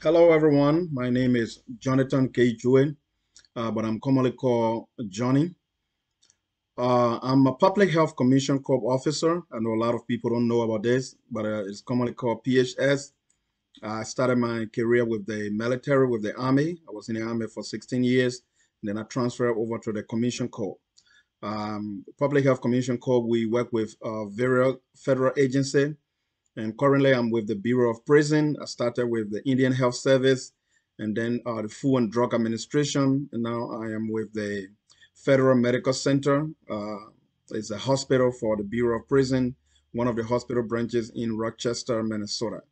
Hello, everyone. My name is Jonathan K. Jue, uh, but I'm commonly called Johnny. Uh, I'm a Public Health Commission Corps officer. I know a lot of people don't know about this, but uh, it's commonly called PHS. I started my career with the military, with the Army. I was in the Army for 16 years. And then I transferred over to the Commission Corps. Um, Public Health Commission Corps, we work with uh, various federal agencies and currently, I'm with the Bureau of Prison. I started with the Indian Health Service and then uh, the Food and Drug Administration. And now I am with the Federal Medical Center. Uh, it's a hospital for the Bureau of Prison, one of the hospital branches in Rochester, Minnesota.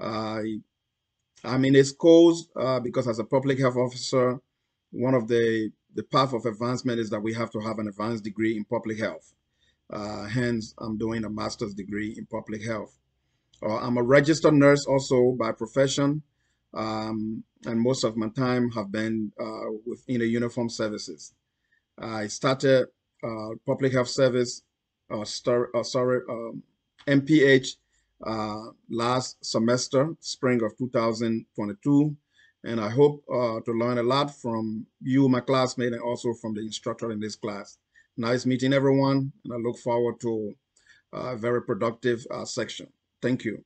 Uh, I'm in a schools uh, because as a public health officer, one of the, the path of advancement is that we have to have an advanced degree in public health. Uh, hence, I'm doing a master's degree in public health. Uh, I'm a registered nurse also by profession, um, and most of my time have been uh, within the uniform services. I started uh, public health service, uh, star, uh, sorry, um, MPH uh, last semester, spring of 2022. And I hope to learn a lot from you, my classmate, and also from the instructor in this class. Nice meeting everyone, and I look forward to a very productive uh, section. Thank you.